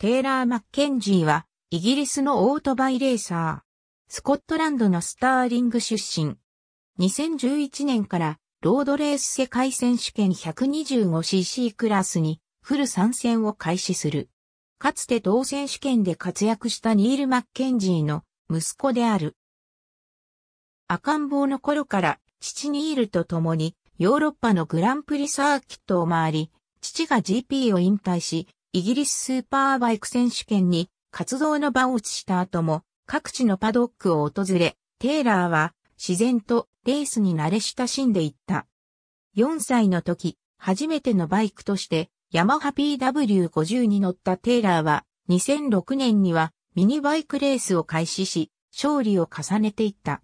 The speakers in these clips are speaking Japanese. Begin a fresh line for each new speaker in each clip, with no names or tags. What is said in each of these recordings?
テイラー・マッケンジーは、イギリスのオートバイレーサー。スコットランドのスターリング出身。2011年からロードレース世界選手権 125cc クラスにフル参戦を開始する。かつて同選手権で活躍したニール・マッケンジーの息子である。赤ん坊の頃から父ニールと共にヨーロッパのグランプリサーキットを回り、父が GP を引退し、イギリススーパーバイク選手権に活動の場を移した後も各地のパドックを訪れ、テイラーは自然とレースに慣れ親しんでいった。4歳の時、初めてのバイクとしてヤマハ PW50 に乗ったテイラーは2006年にはミニバイクレースを開始し、勝利を重ねていった。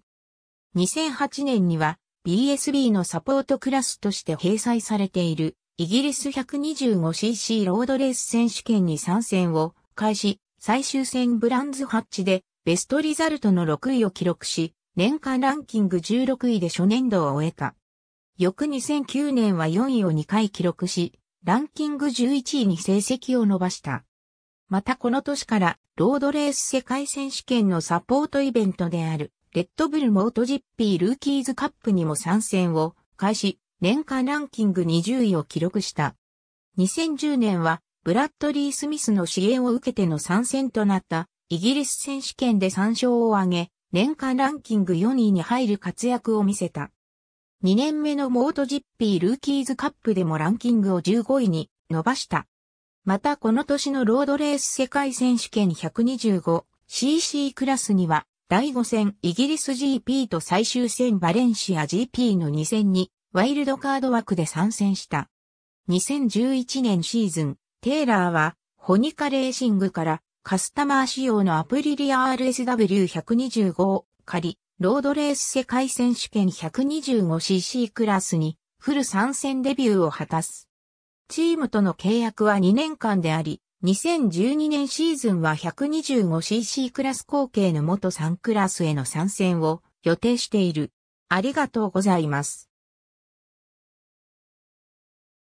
2008年には BSB のサポートクラスとして掲載されているイギリス 125cc ロードレース選手権に参戦を開始、最終戦ブランズハッチでベストリザルトの6位を記録し、年間ランキング16位で初年度を終えた。翌2009年は4位を2回記録し、ランキング11位に成績を伸ばした。またこの年からロードレース世界選手権のサポートイベントであるレッドブルモートジッピールーキーズカップにも参戦を開始、年間ランキング20位を記録した。2010年はブラッドリー・スミスの支援を受けての参戦となったイギリス選手権で3勝を挙げ、年間ランキング4位に入る活躍を見せた。2年目のモートジッピールーキーズカップでもランキングを15位に伸ばした。またこの年のロードレース世界選手権 125cc クラスには第5戦イギリス GP と最終戦バレンシア GP の2戦にワイルドカード枠で参戦した。2011年シーズン、テイラーは、ホニカレーシングからカスタマー仕様のアプリリア RSW125 を借り、ロードレース世界選手権 125cc クラスにフル参戦デビューを果たす。チームとの契約は2年間であり、2012年シーズンは 125cc クラス後継の元3クラスへの参戦を予定している。ありがとうございます。